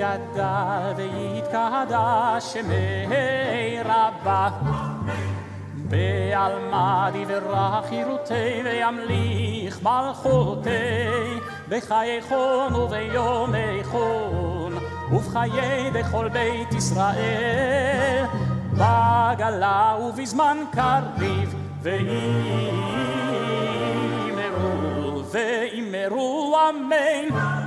יתגדל ויתקדש שמי רבה. בעלמא דברה חירותי וימליך מלכותי בחיי חון וביומי חון ובחיי בכל בית ישראל בגלה ובזמן קריב ואימרו ואימרו אמן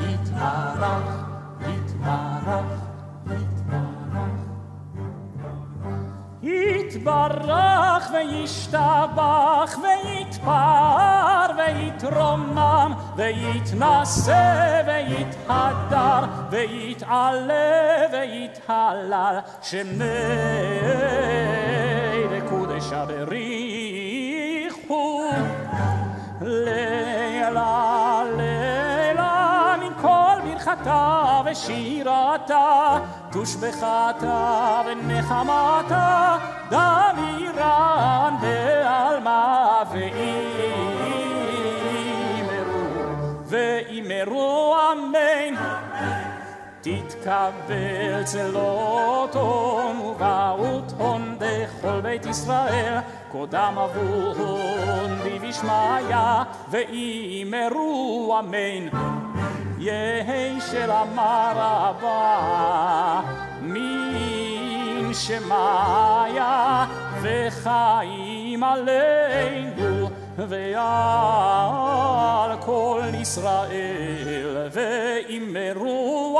יתברך, יתברך, יתברך. יתברך וישתבח ויתפאר ויתרומם ויתנשא ויתהדר ויתעלה ויתהלל שמי לקודש הבריחו לילה לילה מן כל ברכתה ושירתה תושבחתה ונחמתה דמירן בעלמא ואימרו ואימרו אמן. תתקבל צלות הון ובעות הון בכל בית ישראל קודם אבון בבשמיא ואימרו אמן. יהי של אמר הבא מן שמיה וחיים עלינו ועל כל ישראל. ואמרו